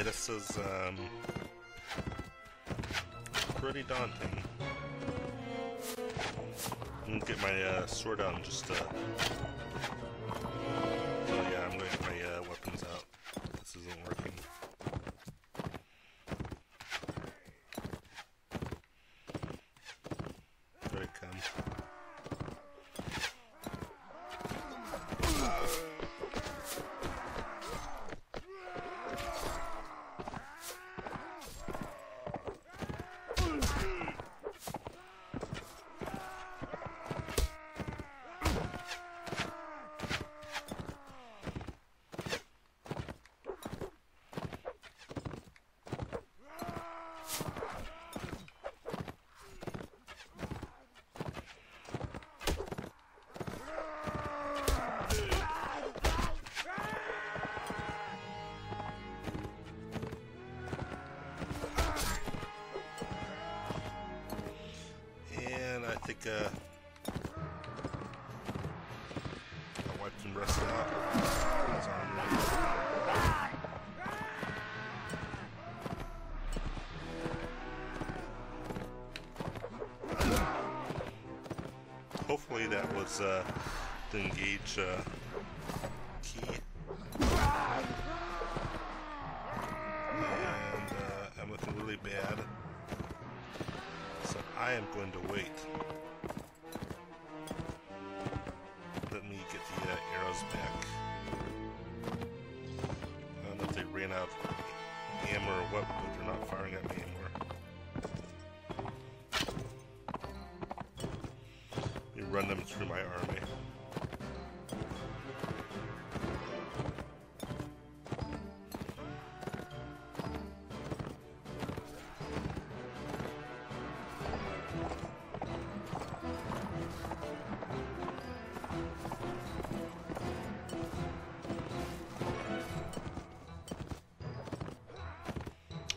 Yeah, this is um, pretty daunting. I'm gonna get my uh, sword out and just uh, think uh, I'll wipe some rust out. Hopefully that was uh, the engage uh, key. And uh, I'm looking really bad. So I am going to wait. Run them through my army.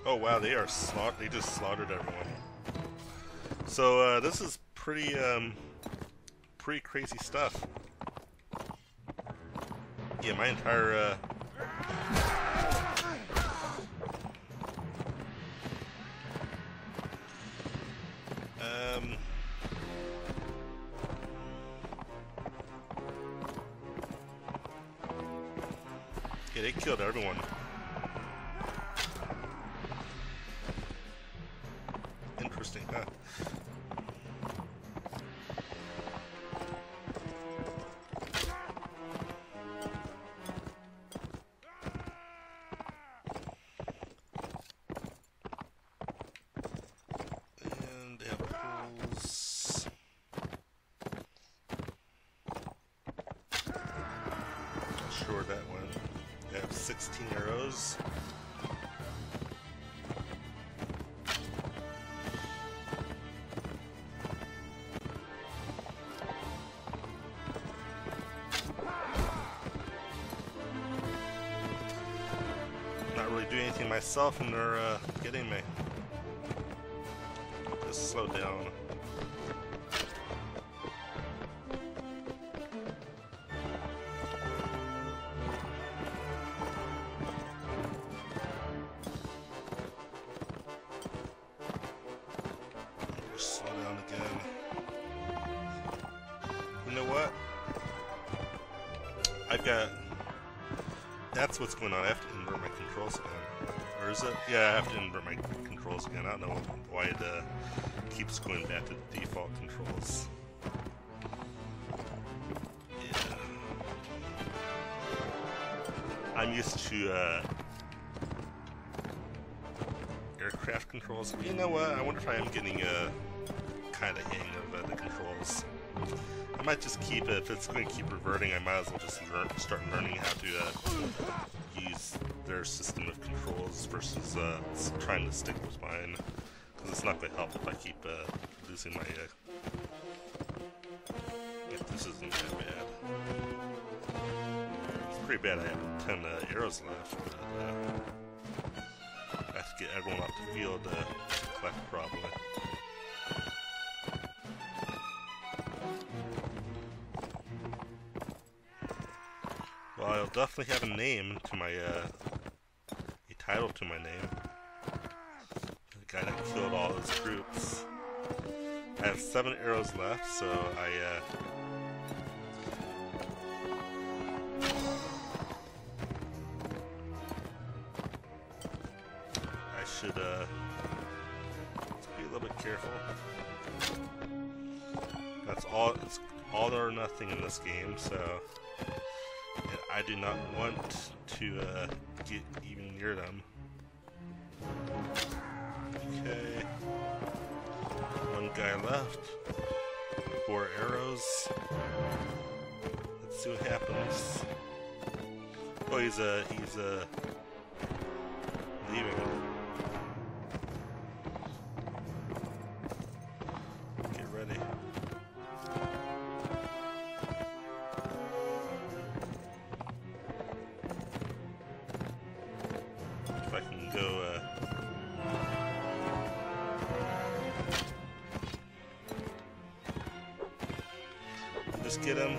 Oh wow, they are slaughtered. They just slaughtered everyone. So uh, this is pretty, um, pretty crazy stuff. Yeah, my entire. Uh... Um. Yeah, they killed everyone. 16 arrows. Not really doing anything myself, and they're uh, getting me. Just slow down. Down again. You know what? I've got. That's what's going on. I have to invert my controls again. Or is it? Yeah, I have to invert my controls again. I don't know why it uh, keeps going back to the default controls. Yeah. I'm used to uh, aircraft controls. You know what? I wonder if I am getting a kind of hang of uh, the controls. I might just keep it. If it's going to keep reverting, I might as well just learn, start learning how to uh, use their system of controls versus uh, trying to stick with mine. Because it's not going to help if I keep uh, losing my. Uh... this isn't that bad. It's pretty bad. I have 10 uh, arrows left. But, get everyone off the field uh, collect probably. Well, I'll definitely have a name to my uh, title to my name. The guy that killed all his troops. I have seven arrows left, so I, uh, should, uh, be a little bit careful. That's all, it's all or nothing in this game, so I do not want to uh, get even near them. Okay. One guy left. Four arrows. Let's see what happens. Oh, he's a uh, he's a uh, leaving. Just get him.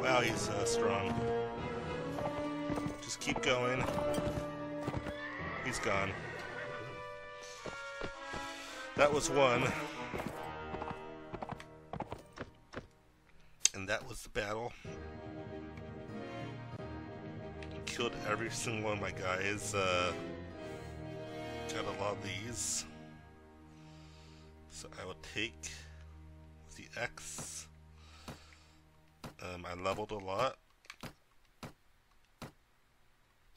Wow, he's uh, strong. Just keep going. He's gone. That was one. And that was the battle killed every single one of my guys. Uh, got a lot of these. So I will take the X. Um, I leveled a lot.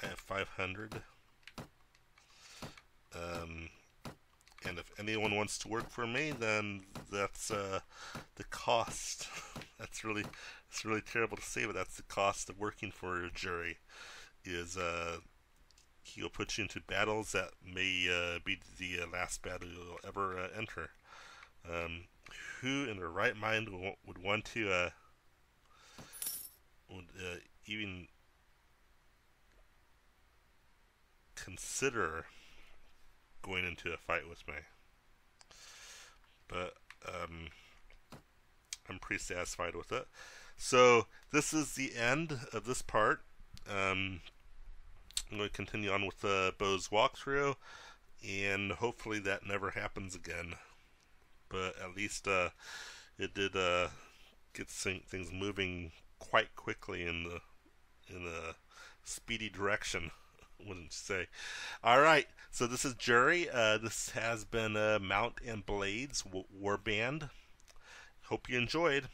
I have 500. Um, and if anyone wants to work for me, then that's uh, the cost. that's really, it's really terrible to say, but that's the cost of working for a jury is uh, he'll put you into battles that may uh, be the last battle you'll ever uh, enter. Um, who in their right mind would, would want to uh, would uh, even consider going into a fight with me? But um, I'm pretty satisfied with it. So this is the end of this part. Um, I'm going to continue on with the Bo's walkthrough, and hopefully that never happens again. But at least uh, it did uh, get things moving quite quickly in the in a speedy direction. Wouldn't you say? All right, so this is Jury. Uh, this has been uh, Mount and Blades Warband. Hope you enjoyed.